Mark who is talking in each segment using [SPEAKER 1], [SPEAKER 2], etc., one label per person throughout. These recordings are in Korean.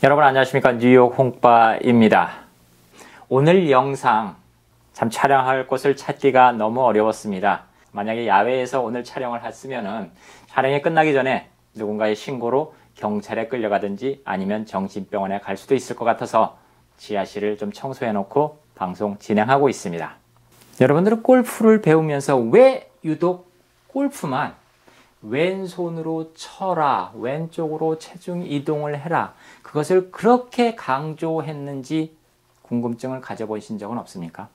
[SPEAKER 1] 여러분 안녕하십니까 뉴욕 홍빠입니다. 오늘 영상 참 촬영할 곳을 찾기가 너무 어려웠습니다. 만약에 야외에서 오늘 촬영을 했으면 촬영이 끝나기 전에 누군가의 신고로 경찰에 끌려가든지 아니면 정신병원에 갈 수도 있을 것 같아서 지하실을 좀 청소해 놓고 방송 진행하고 있습니다. 여러분들은 골프를 배우면서 왜 유독 골프만 왼손으로 쳐라, 왼쪽으로 체중 이동을 해라. 그것을 그렇게 강조했는지 궁금증을 가져보신 적은 없습니까?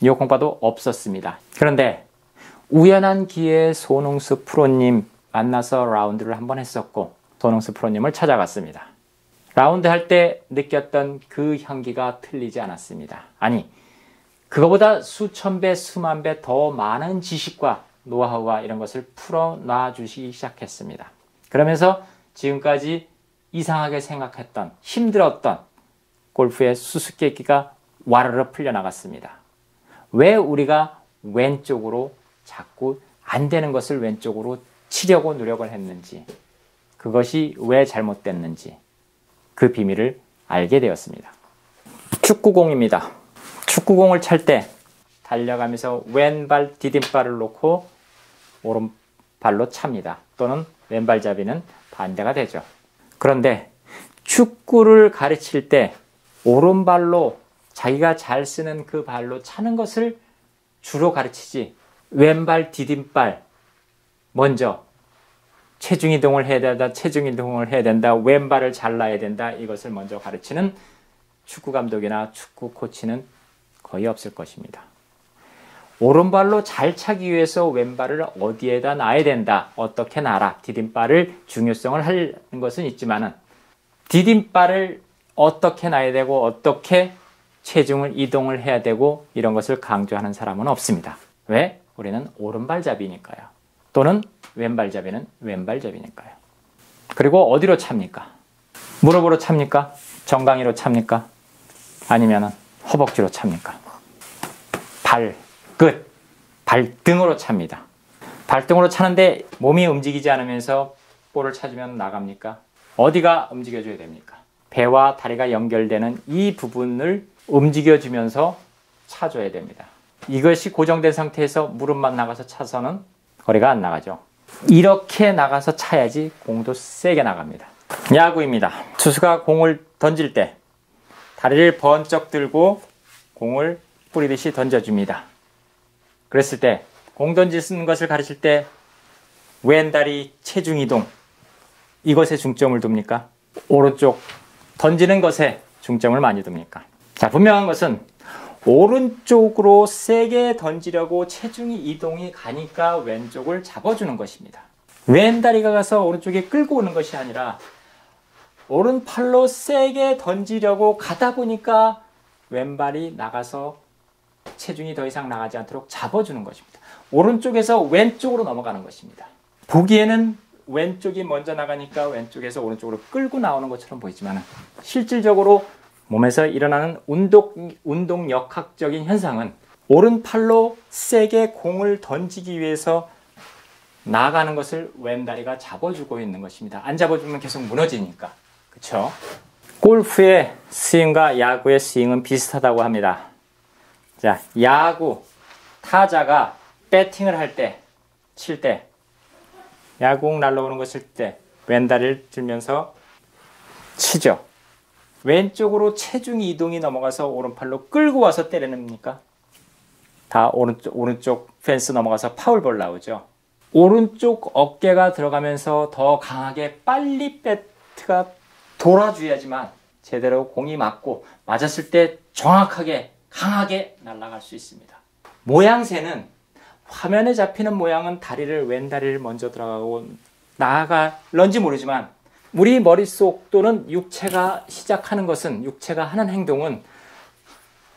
[SPEAKER 1] 뉴욕 공파도 없었습니다. 그런데 우연한 기회에 손흥수 프로님 만나서 라운드를 한번 했었고 손흥수 프로님을 찾아갔습니다. 라운드 할 때 느꼈던 그 향기가 틀리지 않았습니다. 아니, 그거보다 수천 배, 수만 배 더 많은 지식과 노하우와 이런 것을 풀어놔 주시기 시작했습니다. 그러면서 지금까지 이상하게 생각했던 힘들었던 골프의 수수께끼가 와르르 풀려나갔습니다. 왜 우리가 왼쪽으로 자꾸 안 되는 것을 왼쪽으로 치려고 노력을 했는지 그것이 왜 잘못됐는지 그 비밀을 알게 되었습니다. 축구공입니다. 축구공을 찰 때 달려가면서 왼발 디딤발을 놓고 오른발로 찹니다. 또는 왼발잡이는 반대가 되죠. 그런데 축구를 가르칠 때 오른발로 자기가 잘 쓰는 그 발로 차는 것을 주로 가르치지 왼발 디딤발 먼저 체중 이동을 해야 된다, 체중 이동을 해야 된다, 왼발을 잘라야 된다 이것을 먼저 가르치는 축구 감독이나 축구 코치는 거의 없을 것입니다. 오른발로 잘 차기 위해서 왼발을 어디에다 놔야 된다. 어떻게 놔라. 디딤발을 중요성을 하는 것은 있지만은 디딤발을 어떻게 놔야 되고 어떻게 체중을 이동을 해야 되고 이런 것을 강조하는 사람은 없습니다. 왜? 우리는 오른발잡이니까요. 또는 왼발잡이는 왼발잡이니까요. 그리고 어디로 찹니까? 무릎으로 찹니까? 정강이로 찹니까? 아니면 허벅지로 찹니까? 발, 끝. 발등으로 찹니다. 발등으로 차는데 몸이 움직이지 않으면서 볼을 찾으면 나갑니까? 어디가 움직여줘야 됩니까? 배와 다리가 연결되는 이 부분을 움직여주면서 차줘야 됩니다. 이것이 고정된 상태에서 무릎만 나가서 차서는 거리가 안 나가죠. 이렇게 나가서 차야지 공도 세게 나갑니다. 야구입니다. 투수가 공을 던질 때 다리를 번쩍 들고 공을 뿌리듯이 던져줍니다. 그랬을 때 공 던지는 것을 가르칠 때 왼다리 체중 이동 이것에 중점을 둡니까? 오른쪽 던지는 것에 중점을 많이 둡니까? 자, 분명한 것은 오른쪽으로 세게 던지려고 체중이 이동이 가니까 왼쪽을 잡아주는 것입니다. 왼다리가 가서 오른쪽에 끌고 오는 것이 아니라 오른팔로 세게 던지려고 가다 보니까 왼발이 나가서 체중이 더 이상 나가지 않도록 잡아주는 것입니다. 오른쪽에서 왼쪽으로 넘어가는 것입니다. 보기에는 왼쪽이 먼저 나가니까 왼쪽에서 오른쪽으로 끌고 나오는 것처럼 보이지만 실질적으로 몸에서 일어나는 운동, 운동 역학적인 현상은 오른팔로 세게 공을 던지기 위해서 나가는 것을 왼다리가 잡아주고 있는 것입니다. 안 잡아주면 계속 무너지니까. 그쵸? 골프의 스윙과 야구의 스윙은 비슷하다고 합니다. 자, 야구 타자가 배팅을 할 때, 칠 때, 야구공 날라오는 거 칠 때, 왼다리를 들면서 치죠. 왼쪽으로 체중 이동이 넘어가서 오른팔로 끌고 와서 때려냅니까? 다 오른쪽, 오른쪽 펜스 넘어가서 파울볼 나오죠. 오른쪽 어깨가 들어가면서 더 강하게 빨리 배트가 돌아줘야지만 제대로 공이 맞고 맞았을 때 정확하게 강하게 날아갈 수 있습니다. 모양새는 화면에 잡히는 모양은 다리를 왼다리를 먼저 들어가고 나아갈런지 모르지만 우리 머릿속 또는 육체가 시작하는 것은 육체가 하는 행동은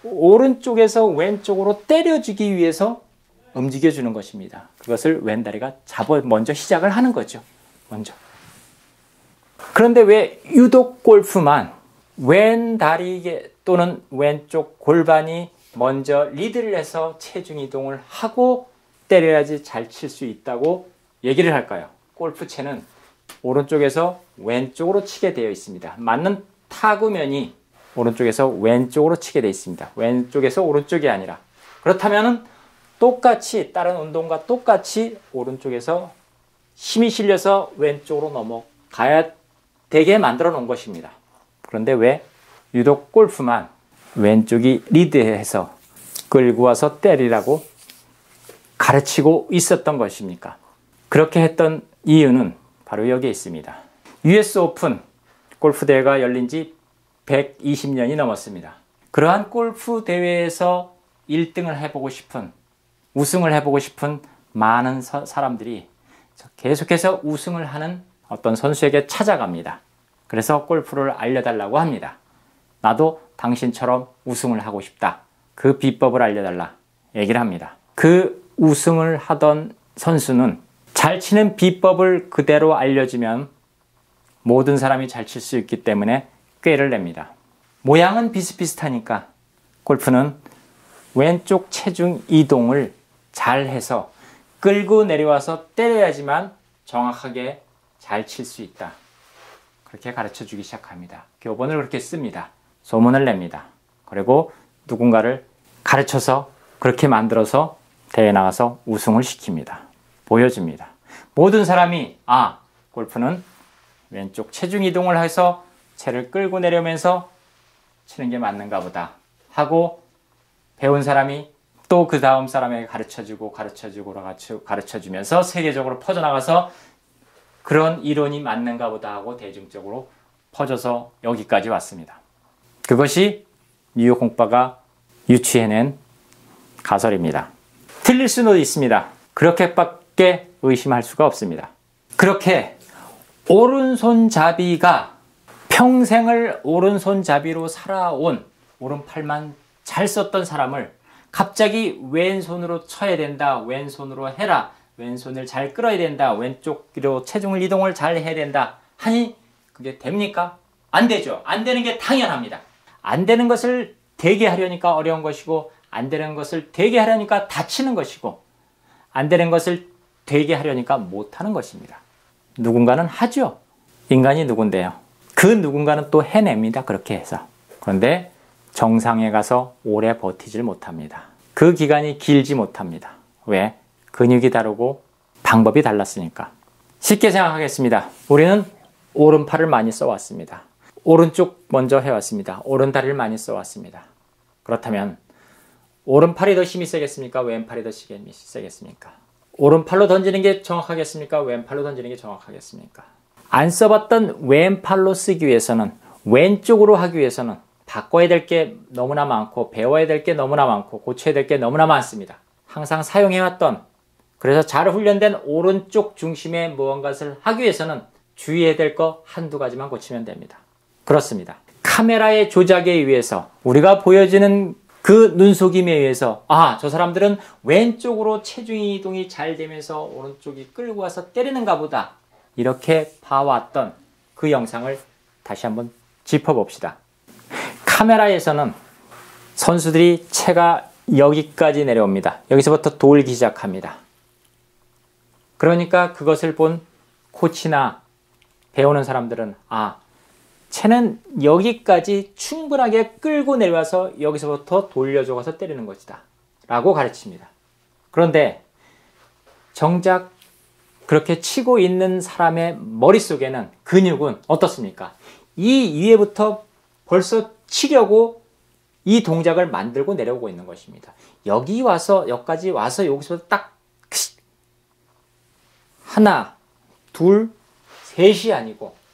[SPEAKER 1] 오른쪽에서 왼쪽으로 때려주기 위해서 움직여주는 것입니다. 그것을 왼다리가 잡아 먼저 시작을 하는 거죠. 먼저. 그런데 왜 유독 골프만 왼다리 또는 왼쪽 골반이 먼저 리드를 해서 체중 이동을 하고 때려야지 잘 칠 수 있다고 얘기를 할까요? 골프채는 오른쪽에서 왼쪽으로 치게 되어 있습니다. 맞는 타구면이 오른쪽에서 왼쪽으로 치게 되어 있습니다. 왼쪽에서 오른쪽이 아니라 그렇다면 똑같이 다른 운동과 똑같이 오른쪽에서 힘이 실려서 왼쪽으로 넘어가야 되게 만들어 놓은 것입니다. 그런데 왜 유독 골프만 왼쪽이 리드해서 끌고 와서 때리라고 가르치고 있었던 것입니까? 그렇게 했던 이유는 바로 여기에 있습니다. US 오픈 골프 대회가 열린 지 120년이 넘었습니다. 그러한 골프 대회에서 1등을 해보고 싶은, 우승을 해보고 싶은 많은 서, 사람들이 계속해서 우승을 하는 어떤 선수에게 찾아갑니다. 그래서 골프를 알려달라고 합니다. 나도 당신처럼 우승을 하고 싶다. 그 비법을 알려달라. 얘기를 합니다. 그 우승을 하던 선수는 잘 치는 비법을 그대로 알려주면 모든 사람이 잘 칠 수 있기 때문에 꾀를 냅니다. 모양은 비슷비슷하니까 골프는 왼쪽 체중 이동을 잘 해서 끌고 내려와서 때려야지만 정확하게 잘 칠 수 있다. 그렇게 가르쳐 주기 시작합니다. 교본을 그렇게 씁니다. 소문을 냅니다. 그리고 누군가를 가르쳐서 그렇게 만들어서 대회 나가서 우승을 시킵니다. 보여줍니다. 모든 사람이 아 골프는 왼쪽 체중 이동을 해서 채를 끌고 내려오면서 치는 게 맞는가 보다 하고 배운 사람이 또 그 다음 사람에게 가르쳐주고 가르쳐주고 가르쳐주면서 세계적으로 퍼져나가서 그런 이론이 맞는가 보다 하고 대중적으로 퍼져서 여기까지 왔습니다. 그것이 뉴욕 홍빠가 유치해낸 가설입니다. 틀릴 수는 있습니다. 그렇게밖에 의심할 수가 없습니다. 그렇게 오른손잡이가 평생을 오른손잡이로 살아온 오른팔만 잘 썼던 사람을 갑자기 왼손으로 쳐야 된다. 왼손으로 해라. 왼손을 잘 끌어야 된다. 왼쪽으로 체중을 이동을 잘 해야 된다. 하니 그게 됩니까? 안 되죠. 안 되는 게 당연합니다. 안 되는 것을 되게 하려니까 어려운 것이고 안 되는 것을 되게 하려니까 다치는 것이고 안 되는 것을 되게 하려니까 못하는 것입니다. 누군가는 하죠. 인간이 누군데요. 그 누군가는 또 해냅니다. 그렇게 해서. 그런데 정상에 가서 오래 버티질 못합니다. 그 기간이 길지 못합니다. 왜? 근육이 다르고 방법이 달랐으니까. 쉽게 생각하겠습니다. 우리는 오른팔을 많이 써왔습니다. 오른쪽 먼저 해왔습니다. 오른 다리를 많이 써왔습니다. 그렇다면 오른팔이 더 힘이 세겠습니까? 왼팔이 더 힘이 세겠습니까? 오른팔로 던지는 게 정확하겠습니까? 왼팔로 던지는 게 정확하겠습니까? 안 써봤던 왼팔로 쓰기 위해서는 왼쪽으로 하기 위해서는 바꿔야 될 게 너무나 많고 배워야 될 게 너무나 많고 고쳐야 될 게 너무나 많습니다. 항상 사용해왔던 그래서 잘 훈련된 오른쪽 중심의 무언가를 하기 위해서는 주의해야 될 거 한두 가지만 고치면 됩니다. 그렇습니다. 카메라의 조작에 의해서 우리가 보여지는 그 눈속임에 의해서 아, 저 사람들은 왼쪽으로 체중 이동이 잘 되면서 오른쪽이 끌고 와서 때리는가 보다. 이렇게 봐왔던 그 영상을 다시 한번 짚어봅시다. 카메라에서는 선수들이 채가 여기까지 내려옵니다. 여기서부터 돌기 시작합니다. 그러니까 그것을 본 코치나 배우는 사람들은 아, 채는 여기까지 충분하게 끌고 내려와서 여기서부터 돌려줘서 때리는 것이다. 라고 가르칩니다. 그런데 정작 그렇게 치고 있는 사람의 머릿속에는 근육은 어떻습니까? 이 위에부터 벌써 치려고 이 동작을 만들고 내려오고 있는 것입니다. 여기 와서 여기까지 와서 여기서 딱 하나, 둘, 셋이 아니고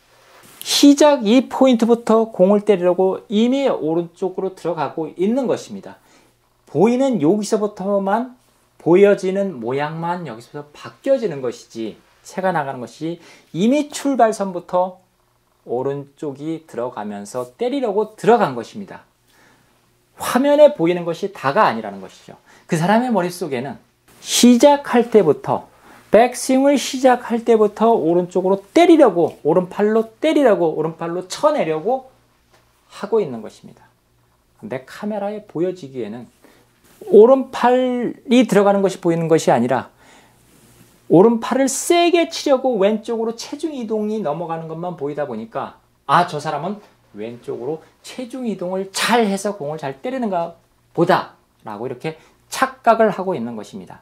[SPEAKER 1] 시작 이 포인트부터 공을 때리려고 이미 오른쪽으로 들어가고 있는 것입니다. 보이는 여기서부터만 보여지는 모양만 여기서 바뀌어지는 것이지 새가 나가는 것이 이미 출발선부터 오른쪽이 들어가면서 때리려고 들어간 것입니다. 화면에 보이는 것이 다가 아니라는 것이죠. 그 사람의 머릿속에는 시작할 때부터 백스윙을 시작할 때부터 오른쪽으로 때리려고 오른팔로 때리려고 오른팔로 쳐내려고 하고 있는 것입니다. 근데 카메라에 보여지기에는 오른팔이 들어가는 것이 보이는 것이 아니라 오른팔을 세게 치려고 왼쪽으로 체중 이동이 넘어가는 것만 보이다 보니까 아, 저 사람은 왼쪽으로 체중 이동을 잘 해서 공을 잘 때리는가 보다 라고 이렇게 착각을 하고 있는 것입니다.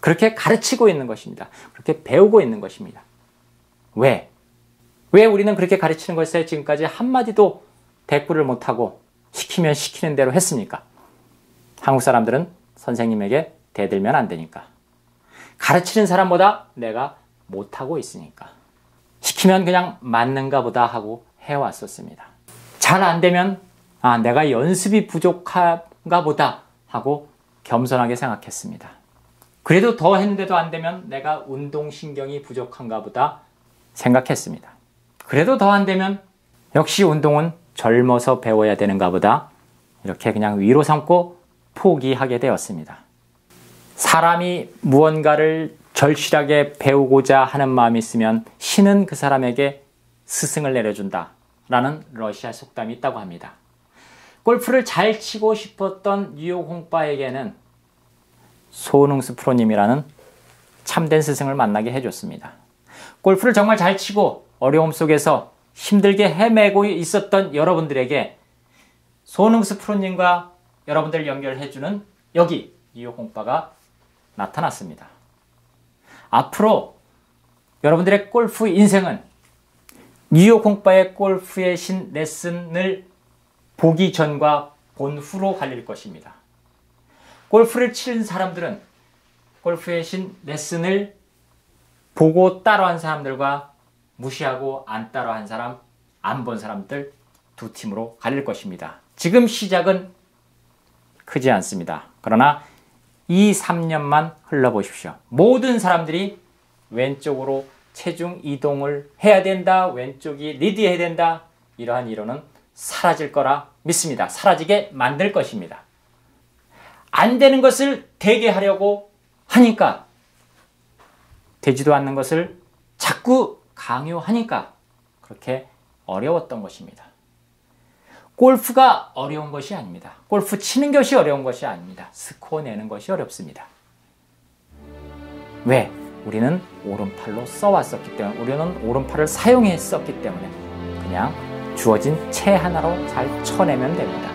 [SPEAKER 1] 그렇게 가르치고 있는 것입니다. 그렇게 배우고 있는 것입니다. 왜? 왜 우리는 그렇게 가르치는 것에 지금까지 한마디도 대꾸를 못하고 시키면 시키는 대로 했습니까? 한국 사람들은 선생님에게 대들면 안 되니까. 가르치는 사람보다 내가 못하고 있으니까. 시키면 그냥 맞는가 보다 하고 해왔었습니다. 잘 안 되면, 아, 내가 연습이 부족한가 보다 하고 겸손하게 생각했습니다. 그래도 더 했는데도 안 되면 내가 운동신경이 부족한가 보다 생각했습니다. 그래도 더 안 되면 역시 운동은 젊어서 배워야 되는가 보다 이렇게 그냥 위로 삼고 포기하게 되었습니다. 사람이 무언가를 절실하게 배우고자 하는 마음이 있으면 신은 그 사람에게 스승을 내려준다. 라는 러시아 속담이 있다고 합니다. 골프를 잘 치고 싶었던 뉴욕 홍빠에게는 소능수 프로님이라는 참된 스승을 만나게 해줬습니다. 골프를 정말 잘 치고 어려움 속에서 힘들게 헤매고 있었던 여러분들에게 소능수 프로님과 여러분들 연결해주는 여기 뉴욕 홍빠가 나타났습니다. 앞으로 여러분들의 골프 인생은 뉴욕 홍빠의 골프의 신 레슨을 보기 전과 본 후로 갈릴 것입니다. 골프를 치는 사람들은 골프의 신 레슨을 보고 따라한 사람들과 무시하고 안 따라한 사람, 안 본 사람들 두 팀으로 갈릴 것입니다. 지금 시작은 크지 않습니다. 그러나 2, 3년만 흘러보십시오. 모든 사람들이 왼쪽으로 체중 이동을 해야 된다. 왼쪽이 리드해야 된다. 이러한 이론은 사라질 거라 믿습니다. 사라지게 만들 것입니다. 안 되는 것을 되게 하려고 하니까 되지도 않는 것을 자꾸 강요하니까 그렇게 어려웠던 것입니다. 골프가 어려운 것이 아닙니다. 골프 치는 것이 어려운 것이 아닙니다. 스코어 내는 것이 어렵습니다. 왜? 우리는 오른팔로 써왔었기 때문에, 우리는 오른팔을 사용했었기 때문에 그냥 주어진 채 하나로 잘 쳐내면 됩니다.